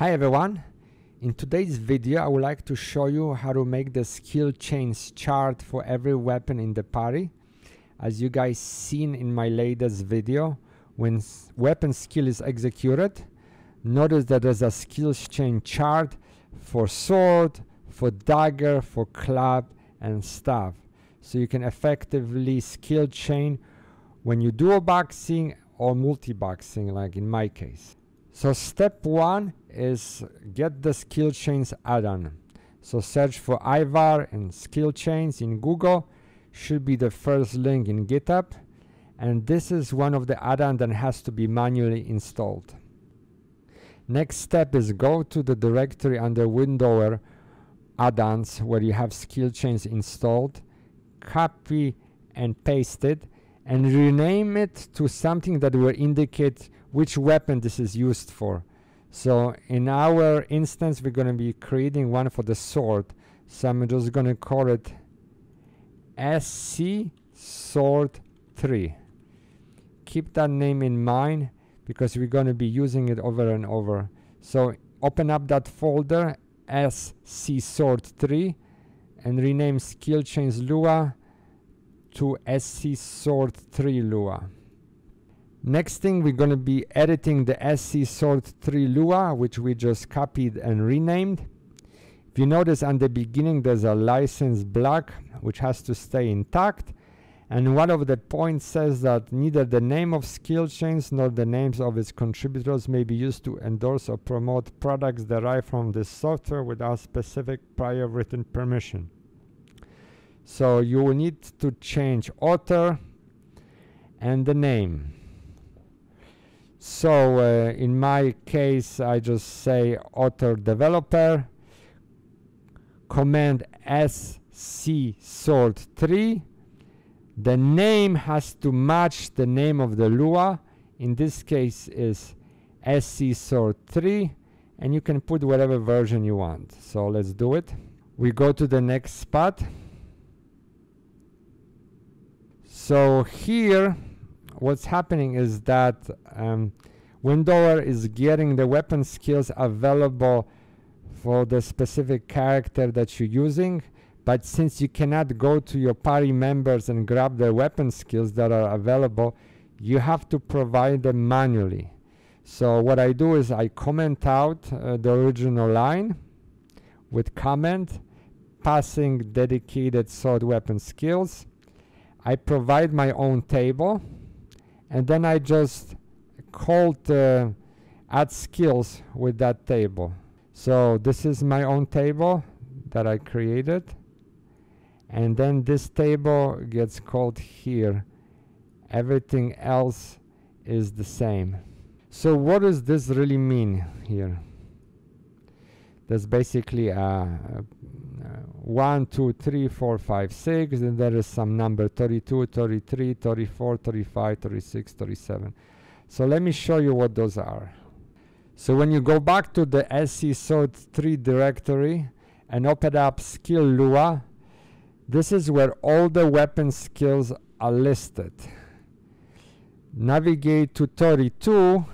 Hi everyone! In today's video I would like to show you how to make the skill chains chart for every weapon in the party. As you guys seen in my latest video, when weapon skill is executed, notice that there's a skill chain chart for sword, for dagger, for club and staff. So you can effectively skill chain when you do a boxing or multi-boxing like in my case. So step one is get the skill chains add-on. So search for Ivar and skill chains in Google should be the first link in GitHub and this is one of the add-on that has to be manually installed. Next step is go to the directory under Windower add-ons where you have skill chains installed, copy and paste it and rename it to something that will indicate which weapon this is used for. So in our instance, we're going to be creating one for the sword. So I'm just going to call it SC Sword 3. Keep that name in mind because we're going to be using it over and over. So open up that folder SC Sword 3 and rename Skill Chains Lua to SC Sword 3 Lua. Next thing we're going to be editing the SC Sword 3 Lua which we just copied and renamed. If you notice on the beginning there's a license block which has to stay intact and one of the points says that neither the name of skill chains nor the names of its contributors may be used to endorse or promote products derived from this software without specific prior written permission. So you will need to change author and the name. So uh, in my case, I just say author developer, command SC Sword 3. The name has to match the name of the Lua. In this case is SC Sword 3 and you can put whatever version you want. So let's do it. We go to the next spot. So here what's happening is that um, Windower is getting the weapon skills available for the specific character that you're using but since you cannot go to your party members and grab the weapon skills that are available you have to provide them manually. So what I do is I comment out uh, the original line with comment passing dedicated sword weapon skills. I provide my own table and then I just called uh, add skills with that table. So this is my own table that I created and then this table gets called here. Everything else is the same. So what does this really mean here? There's basically a, a 1, 2, 3, 4, 5, 6. Then there is some number 32, 33, 34, 35, 36, 37. So let me show you what those are. So when you go back to the SC Sword 3 directory and open up skill Lua, this is where all the weapon skills are listed. Navigate to 32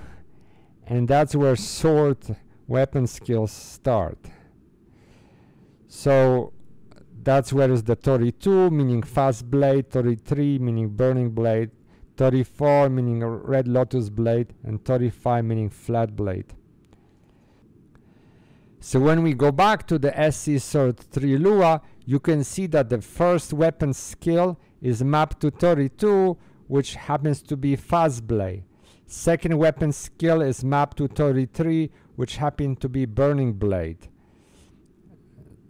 and that's where sword weapon skills start. So that's where is the 32 meaning fast blade, 33 meaning burning blade, 34 meaning red lotus blade, and 35 meaning flat blade. So when we go back to the SC Sword 3 Lua, you can see that the first weapon skill is mapped to 32, which happens to be fast blade. Second weapon skill is mapped to 33, which happens to be burning blade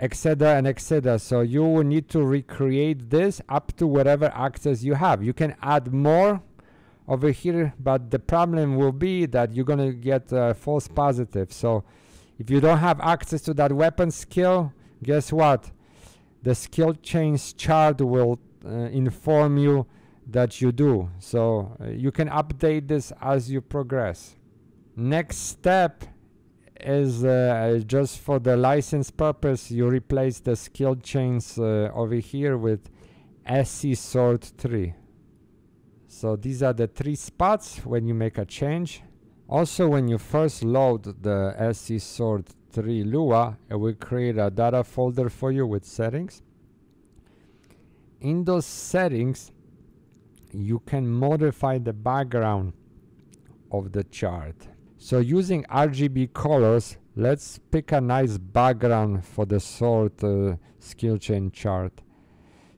etc and etc so you will need to recreate this up to whatever access you have. You can add more over here but the problem will be that you're to get uh, false positive. So if you don't have access to that weapon skill guess what? The skill chains chart will uh, inform you that you do. So uh, you can update this as you progress. Next step is uh, just for the license purpose you replace the skill chains uh, over here with SC Sword 3 so these are the three spots when you make a change Also, when you first load the SC Sword 3 Lua, it will create a data folder for you with settings. In those settings, you can modify the background of the chart. So using RGB colors, let's pick a nice background for the sword uh, skill chain chart.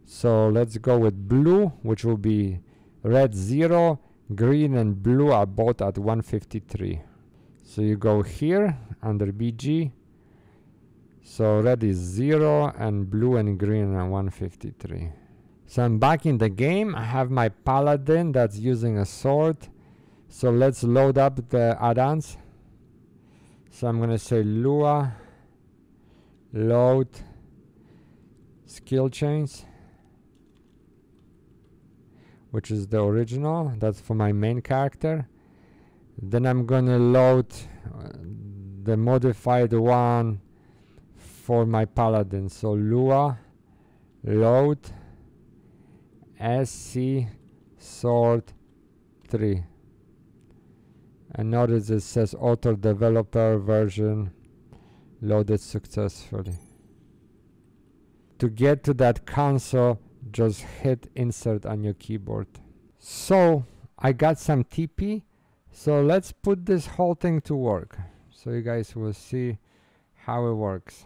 So let's go with blue, which will be red 0, green and blue are both at 153 so you go here under BG so red is 0 and blue and green are 153 so I'm back in the game. I have my paladin that's using a sword so let's load up the add-ons. So I'm gonna say Lua load skill chains which is the original. That's for my main character. Then I'm gonna load uh, the modified one for my paladin. So Lua load SC sword 3 and notice it says author developer version loaded successfully to get to that console just hit insert on your keyboard. So I got some TP. So let's put this whole thing to work. So you guys will see how it works.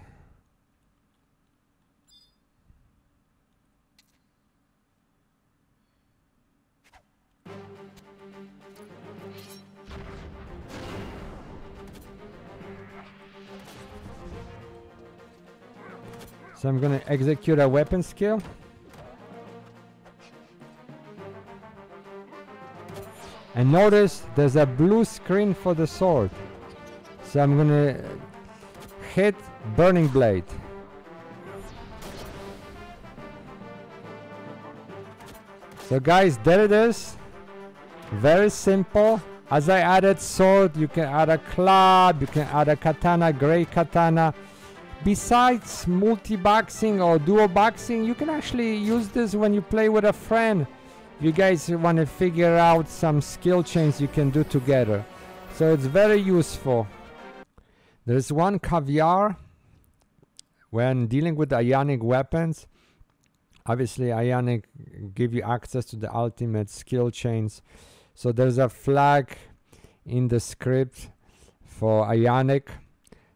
So I'm to execute a weapon skill. And notice there's a blue screen for the sword. So I'm gonna hit Burning Blade. So guys, there it is. Very simple. As I added sword, you can add a club, you can add a katana, great katana. Besides multi-boxing or dual boxing, you can actually use this when you play with a friend you guys want to figure out some skill chains you can do together. So it's very useful. There's one caveat when dealing with Aeonic weapons. Obviously, Aeonic give you access to the ultimate skill chains. So there's a flag in the script for Aeonic.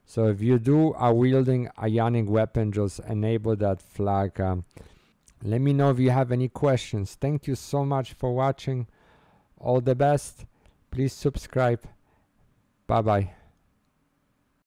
So if you do a wielding a Aeonic weapon, just enable that flag. Um, let me know if you have any questions. Thank you so much for watching. All the best. Please subscribe. Bye bye.